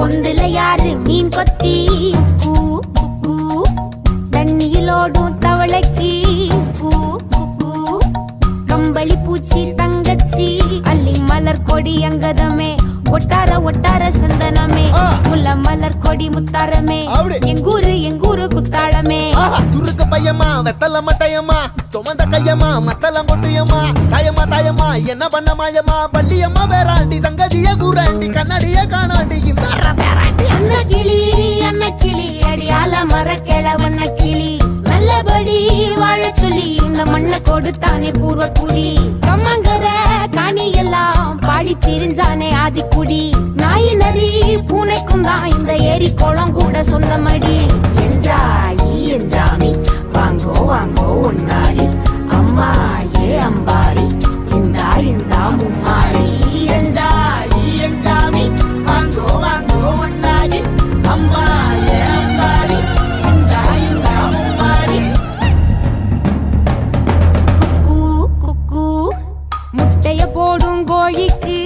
பொந்துல யாரு மீன் கொத்தி? தண்ணியிலோடும் தவளைக்கு. கம்பளி பூச்சி தங்கச்சி. அள்ளி மலர் கொடி அங்கதமே. ஒட்டார ஒட்டார சந்தனமே. முல்ல மலர் கொடி முத்தாரமே. எங்கூரு எங்கூரு குத்தாளமே. துருக்கு பையமா வெத்தல மட்டையம்மா. சுமந்த கையம்மா மத்தலம் கொட்டியம்மா. தாயம்மா தாயம்மா என்ன பண்ண மாயம்மா? பள்ளியம்மா வேறாண்டி சங்கதி. கூறாண்டி கண்ணாடிய காணாண்டி இந்த பேராண்டி கிளி அன்ன கிளி அடியால மர கிழவண்ண கிளி. நல்லபடி வாழ சொல்லி இந்த மண்ணை கொடுத்தானே பூர்வ குடி கம்மங்கர காணி எல்லாம் பாடி திரிஞ்சானே ஆதிக்குடி. நாய் நரி பூனைக்கும் தான் இந்த ஏரி குளம் கூட சொந்தமடி. என்ஜாய் என்ஜாமி வாங்கோ வாங்கோ ஒன்னாரி முட்டைய போடும் கோழிக்கு